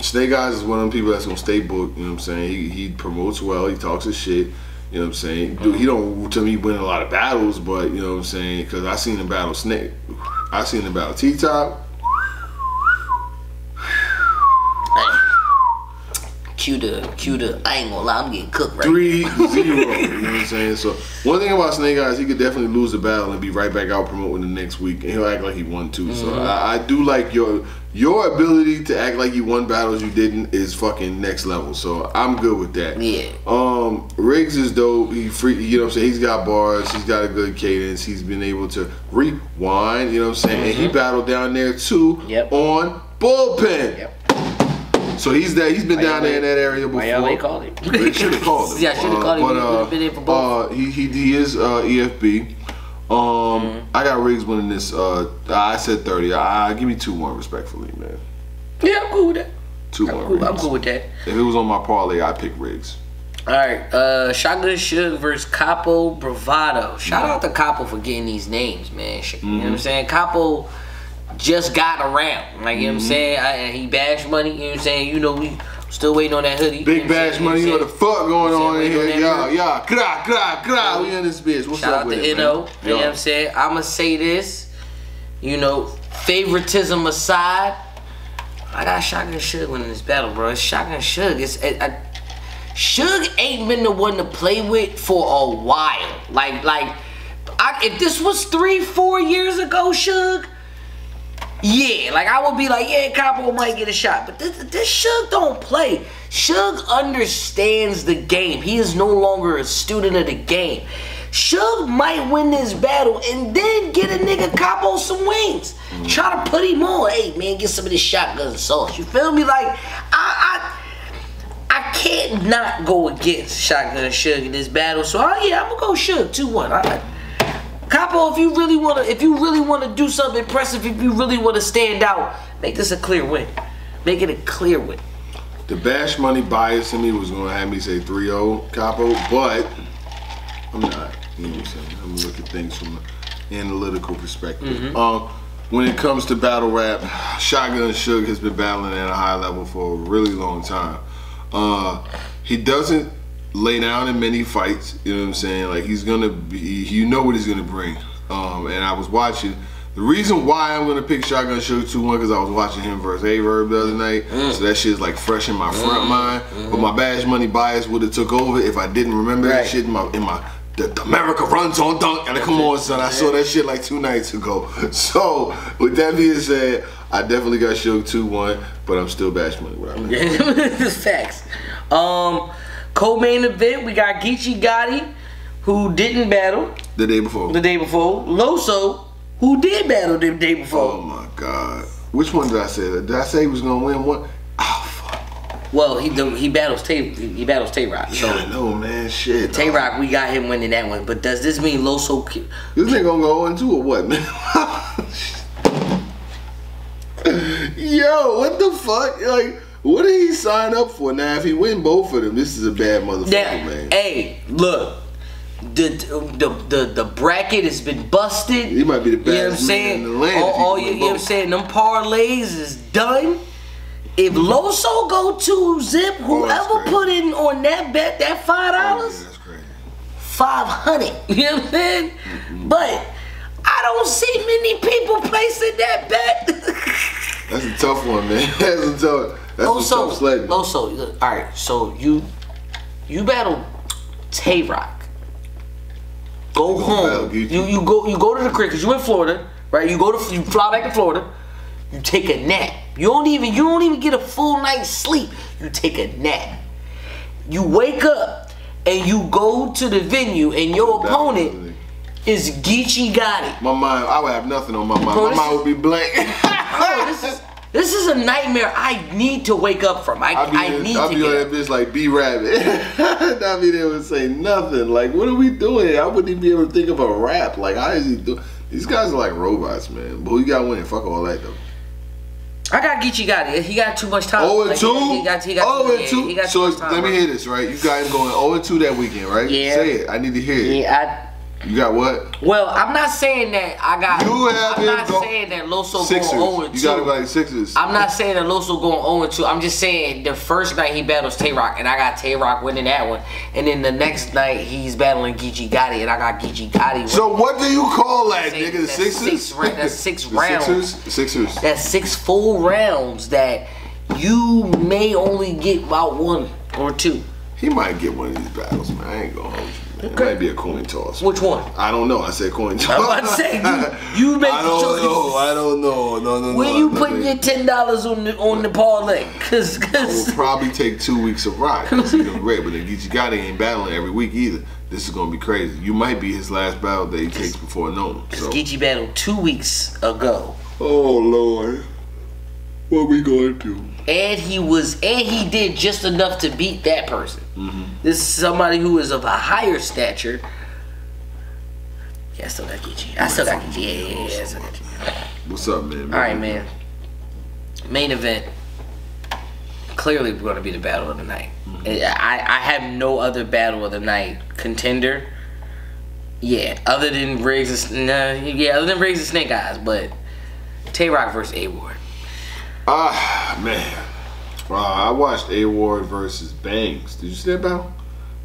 Snake Eyes is one of them people that's gonna stay booked, you know what I'm saying? He, he promotes well, he talks his shit. You know what I'm saying? Dude, he don't to me win a lot of battles, but you know what I'm saying? Because I seen him battle Snake. I seen him battle T Top. Cue the cue the. I ain't gonna lie. I'm getting cooked right. now. Three zero. You know what I'm saying? So one thing about Snake Eyes, he could definitely lose the battle and be right back out promoting the next week, and he'll act like he won too. So I, I do like your your ability to act like you won battles you didn't is fucking next level. So I'm good with that. Yeah. Um, Riggs is dope. He free. You know what I'm saying? He's got bars. He's got a good cadence. He's been able to rewind. You know what I'm saying? And he battled down there too Yep. on bullpen. Yep. So he's there. He's been down there in that area before. Why y'all called him? They should have called him. Yeah, I should have called him. But He uh, been in for both. uh, he, he he is uh, EFB. Um, Mm-hmm. I got Riggs winning this. Uh, I said thirty. I, I give me two one respectfully, man. Yeah, I'm cool with that. Two I'm one. cool, I'm cool with that. If it was on my parlay, I pick Riggs. All right, uh, Shotgun Suge versus Capo Bravado. Shout out to Capo for getting these names, man. You know what I'm saying? Capo just got around, like you know what I'm mm-hmm. saying. I, and he bashed money. You know what I'm saying? You know we still waiting on that hoodie. you Big know bash money. You know what the fuck going You know on in here? Yeah, yeah. Kra, kra, kra. We in this bitch. What's Shout up with it, NO. man? You know what I'm saying? I'ma say this. You know, favoritism aside, I got Shotgun Suge winning this battle, bro. It's Shotgun Suge. It's it, I, Suge ain't been the one to play with for a while. Like like, I, if this was three four years ago, Suge. Yeah, like I would be like, yeah, Capo might get a shot, but this, this Suge don't play. Suge understands the game. He is no longer a student of the game. Suge might win this battle and then get a nigga Capo some wings. Try to put him on. Hey man, get some of this shotgun sauce. You feel me? Like I I I can't not go against Shotgun Suge in this battle. So uh, yeah, I'm gonna go Suge two one. I, Capo, if you really wanna, if you really wanna do something impressive, if you really wanna stand out, make this a clear win. Make it a clear win. The bash money bias in me was gonna have me say 3-0 Capo, but I'm not. You know what I'm saying? I'm gonna look at things from an analytical perspective. Um, when it comes to battle rap, Shotgun Suge has been battling at a high level for a really long time. Uh, he doesn't lay down in many fights. You know what I'm saying? Like he's gonna be, you know what he's gonna bring. Um, and I was watching. The reason why I'm gonna pick Shotgun Suge 2 1 because I was watching him versus A Verb the other night. So that shit's like fresh in my front mind. But my Bash Money bias would have took over if I didn't remember that shit in my in my the, the America runs on dunk. And come on, son, I saw that shit like two nights ago. So with that being said, I definitely got Suge 2 1, but I'm still Bash Money without me. Facts. Um, co-main event, we got Geechi Gotti, who didn't battle The day before. the day before. Loso, who did battle the day before. Oh my god. Which one did I say? Did I say he was gonna win one? Oh fuck. Well, he the, he battles Tay he battles Tay Roc. Yeah, I know, man. Shit. Tay Roc, we got him winning that one. But does this mean Loso? This nigga gonna go oh on into or what, man? Yo, what the fuck? Like, what did he sign up for? Now, if he win both of them, this is a bad motherfucker, Yeah. man. Hey, look. The, the the the bracket has been busted. He might be the You know what I'm man saying? in the land All, all you, you know what I'm saying? Them parlays is done. If Loso go to Zip, Oh, whoever crazy. put in on that bet, that five Oh, yeah, dollars, that's crazy. five hundred. You know what I'm saying? Mm-hmm. But I don't see many people placing that bet. That's a tough one, man. That's a tough. That's a Loso, tough sledding. Look, all right. So you you battled Tay Roc. Go home. You you go you go to the crib because you in Florida, right? You go to you fly back to Florida. You take a nap. You don't even you don't even get a full night's sleep. You take a nap. You wake up and you go to the venue and your opponent is Geechi Gotti. My mind, I would have nothing on my mind. Bro, My mind would be blank. Bro, this is a nightmare. I need to wake up from. I I there- need I'll to be on that bitch like B Rabbit. I'll be there and say nothing. Like, what are we doing? I wouldn't even be able to think of a rap. Like, how is he do? These guys are like robots, man. But who you got winning? Fuck all that though. I got Geechi Gotti. He got too much time. Oh and Like, two. He, he got he got Oh too, and two. He got so time, let me hear this, right? You got him going 0 and 2 that weekend, right? Yeah. Say it. I need to hear it. Yeah, You got what? Well, I'm not saying that I got. You have I'm not saying that Loso Sixers. going 0 and You got him like Sixers. I'm not saying that Loso going 0 2. I'm just saying the first night he battles Tay Roc and I got Tay Roc winning that one, and then the next night he's battling Geechi Gotti and I got Geechi Gotti. winning. So what do you call that, nigga? The that's Sixers? six that's six rounds. Sixers? Sixers. That's six full rounds that you may only get about one or two. He might get one of these battles, man. I ain't gonna hold you. It Okay. might be a coin toss. Which one? I don't know. I said coin toss. I'm about to say, you- you make I don't choice. know. I don't know. No, no, no. Where you putting your ten dollars on the on the parlay? Cause, We'll probably take two weeks of rock. It's gonna be great, but then Geechi Gotti ain't battling every week either. This is gonna be crazy. You might be his last battle that he takes before Nolan. So. Geechi battled two weeks ago, Oh Lord, what we gonna and he was and he did just enough to beat that person. Mm-hmm. This is somebody who is of a higher stature. Yeah, I still got Geechi. I still got Geechi. Yeah, yeah, yeah. I still got Geechi. What's up, man? All right, man. Main event. Clearly, going to be the battle of the night. Mm-hmm. I, I have no other battle of the night contender. Yeah, other than Riggs and nah, yeah, other than Riggs and Snake Eyes, but Tay Roc versus A Ward. Ah, man. Wow, I watched A Ward versus Bangs. Did you see that battle?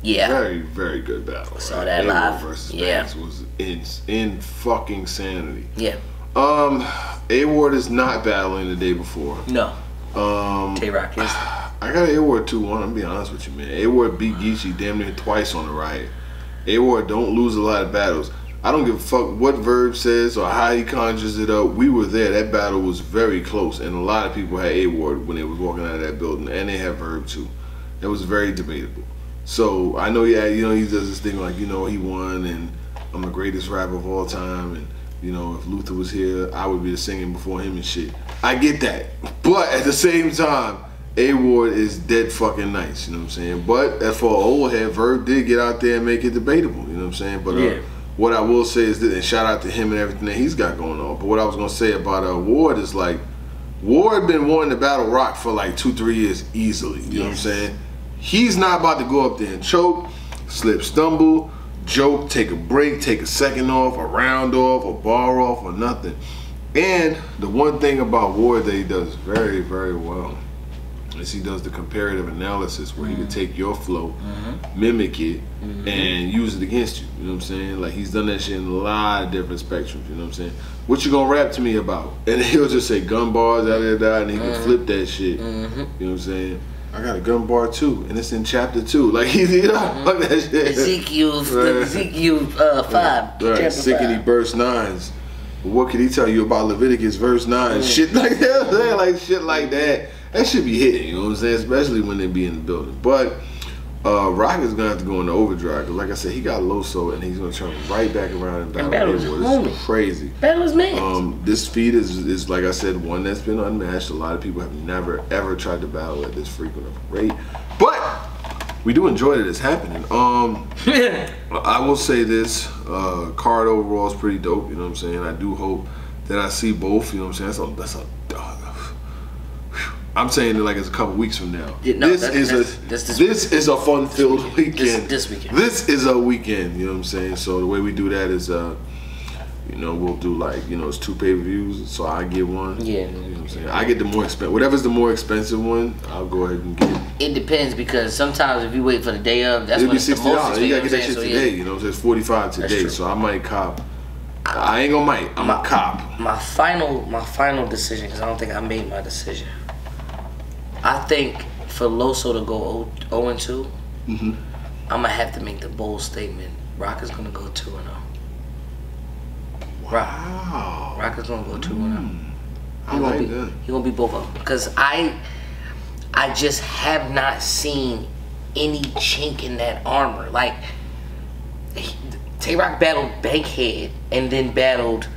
Yeah, Very, very good battle. Saw right? that A-Ward live. versus Yeah. Banks was in in fucking sanity. yeah, Um, A Ward is not battling the day before. no, Um, Tay Roc is. I got A Ward two one. I'm be honest with you, man. A Ward beat Geechi damn near twice on the riot. A Ward don't lose a lot of battles. I don't give a fuck what Verb says or how he conjures it up. We were there. That battle was very close, and a lot of people had A Ward when they was walking out of that building, and they had Verb too. It was very debatable. So I know, yeah, you know, he does this thing like, you know, he won, and I'm the greatest rapper of all time, and you know, if Luther was here, I would be singing before him and shit. I get that, but at the same time, A Ward is dead fucking nice. You know what I'm saying? But as for old head, Verb did get out there and make it debatable. You know what I'm saying? But uh, Yeah. What I will say is that, and shout out to him and everything that he's got going on. But what I was gonna say about uh, Ward is like, Ward been wanting to battle Roc for like two, three years easily. You know what I'm saying? He's not about to go up there and choke, slip, stumble, joke, take a break, take a second off, a round off, a bar off, or nothing. And the one thing about Ward that he does very, very well is he does the comparative analysis where he can mm-hmm. take your flow, mm-hmm. mimic it, mm-hmm. and use it against you. You know what I'm saying? Like he's done that shit in a lot of different spectrums. You know what I'm saying? What you gonna rap to me about? And he'll just say gun bars, da da da, and he can flip that shit. You know what I'm saying? I got a gun bar too, and it's in chapter two. Like he's you know, fuck that shit. Ezekiel, Right. Ezekiel uh, five, Right, chapter sickety five. verse nines. What could he tell you about Leviticus verse nine? Mm. Shit like that, like shit like that. That should be hitting, you know what I'm saying? Especially when they be in the building. But uh, Roc is gonna have to go into overdrive because, like I said, he got Loso and he's gonna turn right back around and battle. battle A Ward. homie. It's crazy. Battle is man. Um, this feat is, is like I said, one that's been unmatched. A lot of people have never ever tried to battle at this frequent of a rate, but we do enjoy that it's happening. Um, I will say this: uh, card overall is pretty dope. You know what I'm saying? I do hope that I see both. You know what I'm saying? That's a that's a. I'm saying it like it's a couple weeks from now. Yeah, no, this that- is that's- a that's this this, is a fun-filled weekend. this weekend. This is a weekend. You know what I'm saying? So the way we do that is, uh, you know, we'll do like you know it's two pay-per-views. So I get one. Yeah. You know what I'm saying? I get the more expensive. Whatever's the more expensive one, I'll go ahead and get. It depends because sometimes if you wait for the day of, that's It'll when be sixty dollars. You gotta get that shit so yeah. today. You know, what I'm saying? it's forty five today. So I might cop. I ain't gonna might. I'm a cop. My final, my final decision because I don't think I made my decision. I think for Loso to go 0 and 2, Mm-hmm. I'm gonna have to make the bold statement Roc is gonna go two and zero. Roc, Wow. Roc is gonna go two and zero. I He like be that. he gonna be both of them because I I just have not seen any chink in that armor. Like Tay Roc battled Bankhead and then battled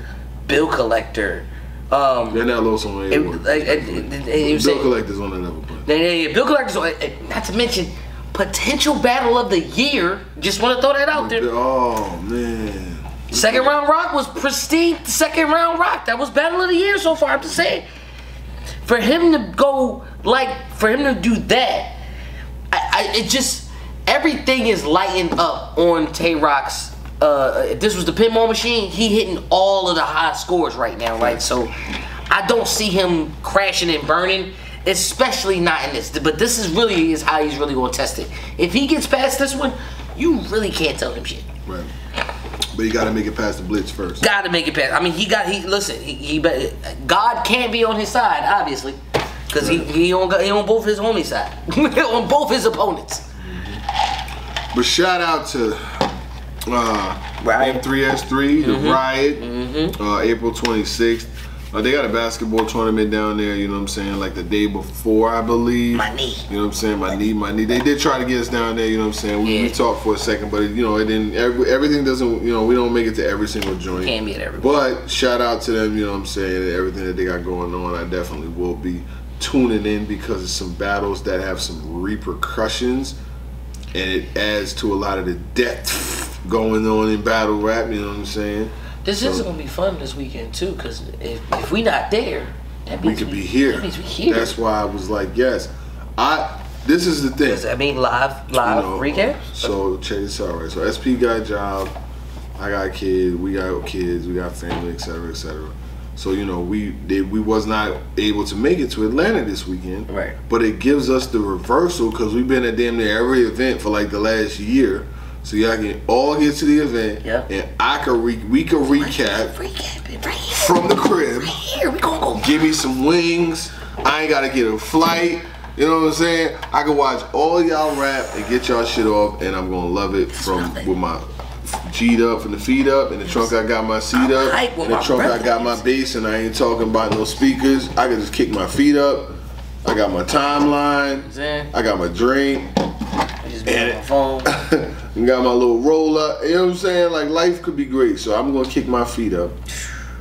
Bill Collector. Um, They're not low on it, like, it, it, Bill Collector's on another yeah, yeah, yeah, Bill Collector's on- eh, not to mention potential battle of the year. Just want to throw that out there. Oh man. Second round Roc was pristine. Second round Roc. That was battle of the year so far. I'm just saying. For him to go like for him to do that, I, I it just everything is lighting up on Tay Roc's. Uh, if this was the pinball machine, he hitting all of the high scores right now, right? So I don't see him crashing and burning, especially not in this. But this is really is how he's really gonna test it. If he gets past this one, you really can't tell him shit. Right. But you got to make it past the blitz first. Got to make it past. I mean, he got he. Listen, he, he bet- God can't be on his side, obviously, because he he on he on both his homie side, on both his opponents. But shout out to uh, Riot. M3S3, the Riot, uh, April 26th. Uh, they got a basketball tournament down there, you know what I'm saying, like the day before, I believe. My knee. You know what I'm saying? My knee, my knee. They did try to get us down there, you know what I'm saying? We, we talked for a second, but, you know, it didn't, every, everything doesn't, you know, we don't make it to every single joint. Can't be at every. But shout out to them, you know what I'm saying, everything that they got going on. I definitely will be tuning in because it's some battles that have some repercussions and it adds to a lot of the depth going on in battle rap, you know what I'm saying? This So- is gonna be fun this weekend too, because if if we not there, that We means could be here. That means we here. That's why I was like, yes. I this is the thing. Does that mean live live you know, recap? So check this out, right? So SP got a job, I got kids, we got kids, we got family, etc., etc. So you know, we they, we was not able to make it to Atlanta this weekend, Right. But it gives us the reversal because we've been at damn near every event for like the last year. So y'all can all get to the event, Yep. and I can re- we can recap right from the crib. Here we gonna go. Give me some wings. I ain't gotta get a flight. You know what I'm saying? I can watch all y'all rap and get y'all shit off, and I'm gonna love it from with my G'd up from the feet up. In the trunk, I got my seat up. In the trunk, I got my bass, and I ain't talking about no speakers. I can just kick my feet up. I got my timeline. I got my drink. Just be on my phone. and got my little roller. You know what I'm saying? Like life could be great. So I'm gonna kick my feet up.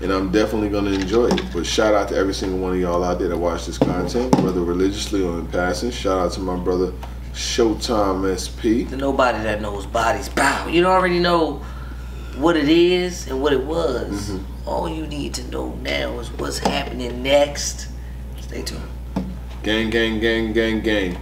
And I'm definitely gonna enjoy it. But shout out to every single one of y'all out there that watch this content, whether religiously or in passing. Shout out to my brother Shotime SP. to nobody that knows bodies. Bow. You don't already know what it is and what it was. Mm-hmm. All you need to know now is what's happening next. Stay tuned. Gang, gang, gang, gang, gang.